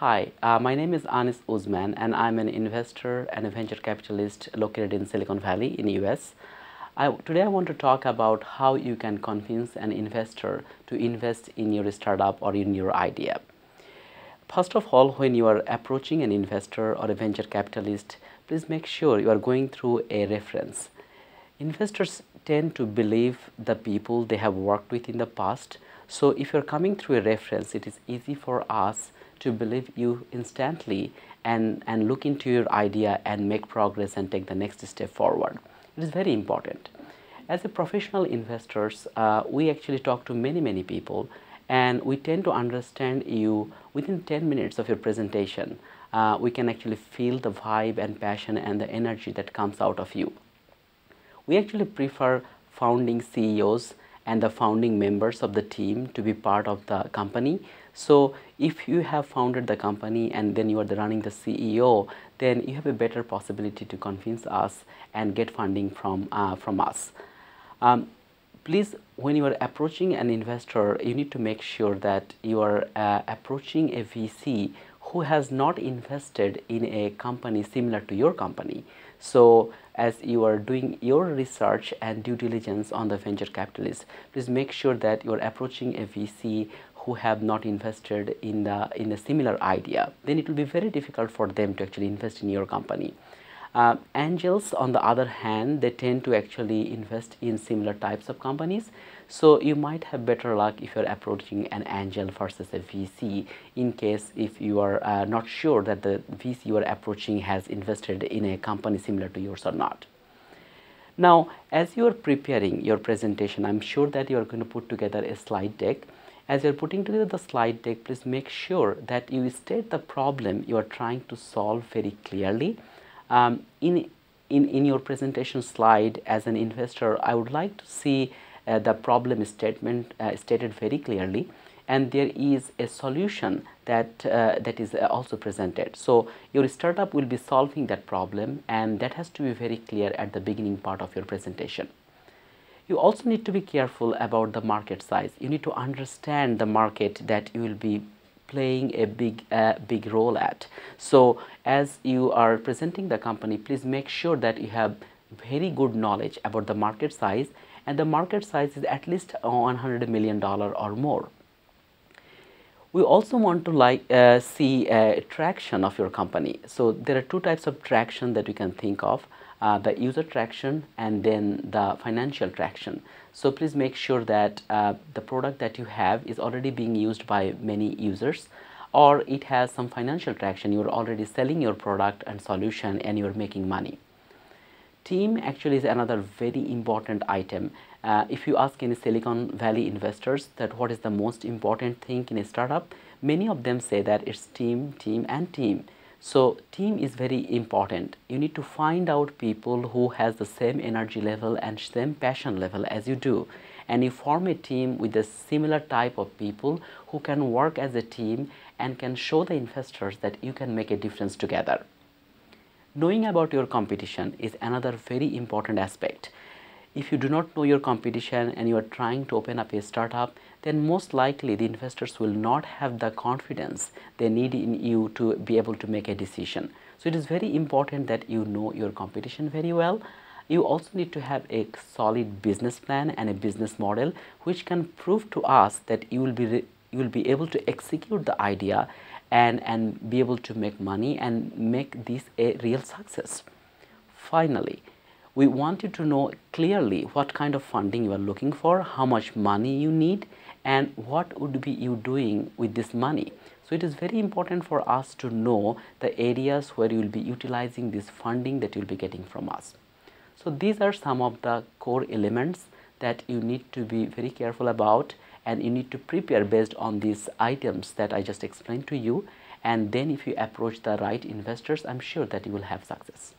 Hi, uh, my name is Anis Uzzaman and I'm an investor and a venture capitalist located in Silicon Valley in US. I, today I want to talk about how you can convince an investor to invest in your startup or in your idea. First of all, when you are approaching an investor or a venture capitalist, please make sure you are going through a reference. Investors tend to believe the people they have worked with in the past. So if you're coming through a reference, it is easy for us to believe you instantly and, and look into your idea and make progress and take the next step forward. It is very important. As a professional investors, uh, we actually talk to many, many people and we tend to understand you within 10 minutes of your presentation. Uh, we can actually feel the vibe and passion and the energy that comes out of you. We actually prefer founding CEOs and the founding members of the team to be part of the company. So if you have founded the company and then you are the running the CEO, then you have a better possibility to convince us and get funding from, uh, from us. Um, please, when you are approaching an investor, you need to make sure that you are uh, approaching a VC who has not invested in a company similar to your company. So as you are doing your research and due diligence on the venture capitalist, please make sure that you're approaching a VC who have not invested in the in a similar idea. Then it will be very difficult for them to actually invest in your company. Uh, angels, on the other hand, they tend to actually invest in similar types of companies. So you might have better luck if you're approaching an angel versus a VC in case if you are uh, not sure that the VC you are approaching has invested in a company similar to yours or not. Now, as you are preparing your presentation, I'm sure that you are going to put together a slide deck. As you're putting together the slide deck, please make sure that you state the problem you are trying to solve very clearly um, in, in, in your presentation slide as an investor, I would like to see uh, the problem statement uh, stated very clearly and there is a solution that uh, that is also presented. So your startup will be solving that problem and that has to be very clear at the beginning part of your presentation. You also need to be careful about the market size. You need to understand the market that you will be playing a big uh, big role at. So as you are presenting the company please make sure that you have very good knowledge about the market size and the market size is at least 100 million dollar or more. We also want to like uh, see a traction of your company. So there are two types of traction that you can think of uh, the user traction and then the financial traction. So please make sure that uh, the product that you have is already being used by many users or it has some financial traction. You're already selling your product and solution and you're making money. Team actually is another very important item. Uh, if you ask any Silicon Valley investors that what is the most important thing in a startup, many of them say that it's team, team and team so team is very important. You need to find out people who has the same energy level and same passion level as you do. And you form a team with a similar type of people who can work as a team and can show the investors that you can make a difference together. Knowing about your competition is another very important aspect if you do not know your competition and you are trying to open up a startup, then most likely the investors will not have the confidence they need in you to be able to make a decision. So it is very important that you know your competition very well. You also need to have a solid business plan and a business model which can prove to us that you will be you will be able to execute the idea and and be able to make money and make this a real success. Finally, we want you to know clearly what kind of funding you are looking for, how much money you need, and what would be you doing with this money. So it is very important for us to know the areas where you will be utilizing this funding that you will be getting from us. So these are some of the core elements that you need to be very careful about and you need to prepare based on these items that I just explained to you and then if you approach the right investors, I'm sure that you will have success.